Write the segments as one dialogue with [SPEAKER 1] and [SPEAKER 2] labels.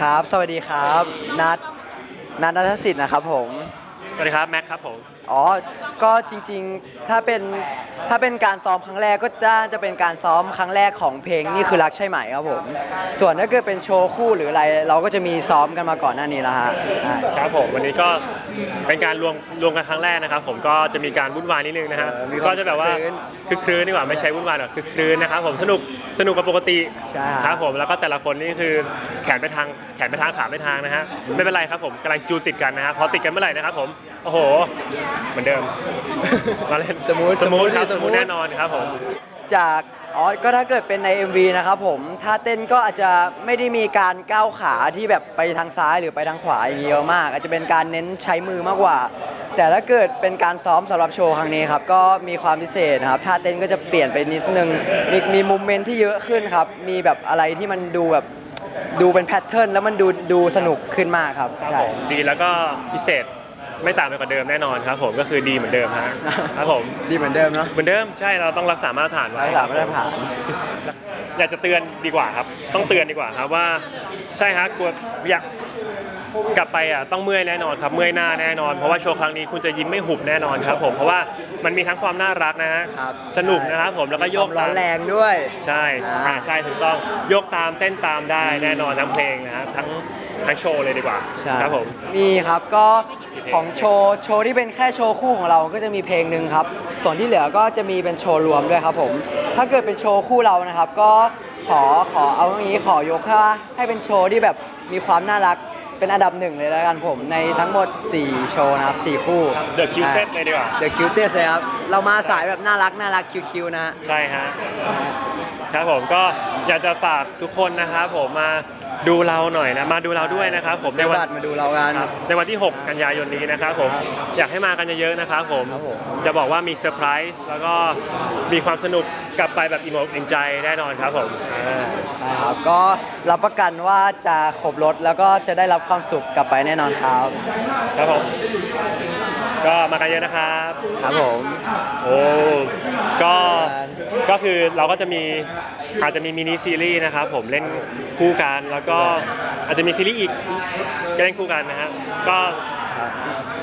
[SPEAKER 1] ครับ สวัสดีครับ นัทนัทนัทสิทธิ์นะครับผม
[SPEAKER 2] สวัสดีครับ แม็กครับผม
[SPEAKER 1] อ๋อ ก็จริงๆ ถ้าเป็นถ้าเป็นการซ้อมครั้งแรกก็จะจะเป็นการซ้อมครั้งแรกของเพลงนี่คือรักใช่ไหมครับผม ส่วนถ้าเกิดเป็นโชว์คู่หรืออะไร เราก็จะมีซ้อมกันมาก่อนหน้านี้แล้วฮะใช่
[SPEAKER 2] ครับผมวันนี้ก็เป็นการรวมรวมกันครั้งแรกนะครับ ผมก็จะมีการวุ่นวายนิดนึงนะฮะก็จะแบบว่าคือคลืนดีกว่าไม่ใช่วุ่นวายหรอกคือคลืนนะครับผมสนุกสนุกกับปกติ
[SPEAKER 1] ใช่
[SPEAKER 2] ครับผมแล้วก็แต่ละคนนี่คือแขนไปทางแขนไปทางขาไปทางนะฮะไม่เป็นไรครับผมกำลังจูนติดกันนะฮะพอติดกันเมื่อไหร่นะครับผมโอ้โหเหมือนเดิม มาเล่น smooth smooth ครับ smooth แน่นอนครับผม
[SPEAKER 1] จากอ๋อก็ถ้าเกิดเป็นใน MV นะครับผมท่าเต้นก็อาจจะไม่ได้มีการก้าวขาที่แบบไปทางซ้ายหรือไปทางขวาอย่างนี้เยอะมาก อาจจะเป็นการเน้นใช้มือมากกว่า แต่ถ้าเกิดเป็นการซ้อมสำหรับโชว์ครั้งนี้ครับก็มีความพิเศษนะครับท่าเต้นก็จะเปลี่ยนไปนิดนึงมีมีมุมเมนต์ที่เยอะขึ้นครับ มีแบบอะไรที่มันดูแบบดูเป็นแพทเทิร์นแล้วมันดูดูสนุกขึ้นมากครับ
[SPEAKER 2] ครับ
[SPEAKER 1] ใช่
[SPEAKER 2] ผมดีแล้วก็พิเศษ ไม่ต่างไปกว่าเดิมแน่นอนครับ ผมก็คือดีเหมือนเดิมฮะครับผม
[SPEAKER 1] ดีเหมือนเดิมเนาะ
[SPEAKER 2] เหมือนเดิมใช่เราต้องรักษามาตรฐานไว้
[SPEAKER 1] รักษามาตรฐาน
[SPEAKER 2] อยากจะเตือนดีกว่าครับ ต้องเตือนดีกว่าครับว่าใช่ฮะกลัวอยากกลับไปอะต้องเมื่อยแน่นอนครับเมื่อยหน้าแน่นอน เพราะว่าโชว์ครั้งนี้คุณจะยิ้มไม่หุบแน่นอนครับ ผมเพราะว่ามันมีทั้งความน่ารักนะฮะ
[SPEAKER 1] ครับ
[SPEAKER 2] สนุกนะครับผมแล้วก็โยก
[SPEAKER 1] ร้อ
[SPEAKER 2] ตาม
[SPEAKER 1] นแรงด้วย
[SPEAKER 2] ใช่
[SPEAKER 1] อ่า
[SPEAKER 2] อ่าใช่ถูกต้องโยกตามเต้นตามได้แน่นอนทั้งเพลงนะฮะทั้งทั้งโชว์เลยดีกว่า
[SPEAKER 1] ใช่
[SPEAKER 2] ครับผม
[SPEAKER 1] มีครับก็ ของโชว์โชว์ที่เป็นแค่โชว์คู่ของเราก็จะมีเพลงหนึ่งครับ ส่วนที่เหลือก็จะมีเป็นโชว์รวมด้วยครับผม ถ้าเกิดเป็นโชว์คู่เรานะครับ ก็ขอขอเอาตรงนี้ขอยกให้ให้เป็นโชว์ที่แบบมีความน่ารักเป็นอันดับหนึ่งเลยแล้วกันผมในทั้งหมด 4 โชว์นะครับ 4 คู่
[SPEAKER 2] The Cutest เลยดีกว่า
[SPEAKER 1] The Cutest เลยครับเรามาสายแบบน่ารักน่ารัก cute ๆนะฮะ
[SPEAKER 2] ใช่ฮะครับผมก็อยากจะฝากทุกคนนะครับผมมา ดูเราหน่อยนะมาดูเราด้วยนะครับ ผมใน
[SPEAKER 1] ซื้อ
[SPEAKER 2] วัน
[SPEAKER 1] บัตรมาดูเรากัน
[SPEAKER 2] ครับในวันที่ 6 กันยายนนี้นะครับผมอยากให้มากันเยอะๆนะครับผม
[SPEAKER 1] ครับผม
[SPEAKER 2] จะบอกว่ามีเซอร์ไพรส์แล้วก็มีความสนุกกลับไปแบบอิ่มอกอิ่มใจแน่นอนครับผมอ่า
[SPEAKER 1] ใช่ครับก็รับประกันว่าจะครบรถแล้วก็จะได้รับความสุขกลับไปแน่นอนครับ
[SPEAKER 2] ครับผมก็มากันเยอะนะครับ
[SPEAKER 1] ครับผม
[SPEAKER 2] โอ้ ก็ก็คือเราก็จะมีอาจจะมีมินิซีรีส์นะครับผมเล่นคู่กันแล้วก็อาจจะมีซีรีส์อีกจะเล่นคู่กันนะฮะก็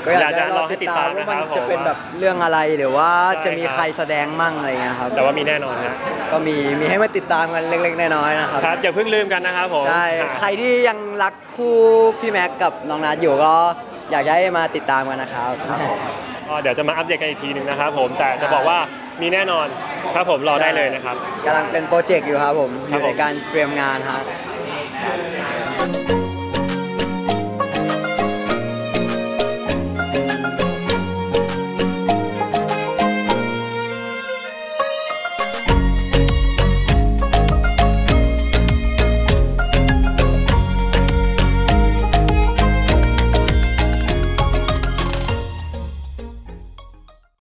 [SPEAKER 1] ก็อยาก
[SPEAKER 2] อยากจะ
[SPEAKER 1] จะ
[SPEAKER 2] ร
[SPEAKER 1] ร
[SPEAKER 2] อ
[SPEAKER 1] อ
[SPEAKER 2] ให้
[SPEAKER 1] ติ
[SPEAKER 2] ติ
[SPEAKER 1] ด
[SPEAKER 2] ด
[SPEAKER 1] ตา
[SPEAKER 2] ตามม
[SPEAKER 1] ว่า
[SPEAKER 2] นะค
[SPEAKER 1] มัน
[SPEAKER 2] รับ
[SPEAKER 1] จะเป็นแบบเรื่องอะไรหรือว่าจะมี
[SPEAKER 2] ใช่ครับ
[SPEAKER 1] ใครแสดงมั่งอะไรเงี้ยครับ
[SPEAKER 2] แต่ว่ามีแน่นอนฮะ
[SPEAKER 1] ก็มีมีให้มาติดตามกันเล็กๆน้อยๆนะครับ
[SPEAKER 2] ครับอย่าเพิ่งลืมกันนะครับผม
[SPEAKER 1] ใช่ใครที่ยังรักคู่พี่แม็กกับน้องนัทอยู่ก็ อยากจะให้มาติดตามกันนะครับครับผม
[SPEAKER 2] ก็เดี๋ยวจะมาอัปเดตกันอีกทีหนึ่งนะครับผมแต่จะบอกว่ามีแน่นอนครับผมรอได้เลยนะครับ
[SPEAKER 1] กำลังเป็นโปรเจกต์อยู่ครับผมอ
[SPEAKER 2] ครับ
[SPEAKER 1] ยู่
[SPEAKER 2] ผม
[SPEAKER 1] ในการเตรียมงานครับ